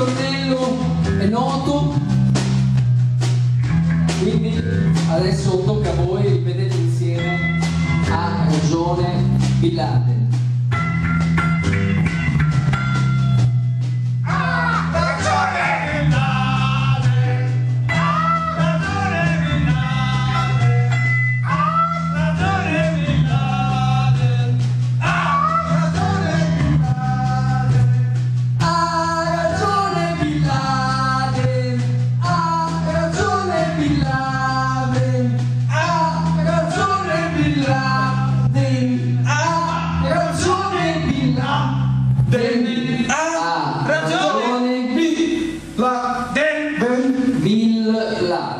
ritornello è noto. Quindi adesso tocca a voi ripetere insieme a ragione Villate Tendi ah, ragione. La. Den. Vil. La.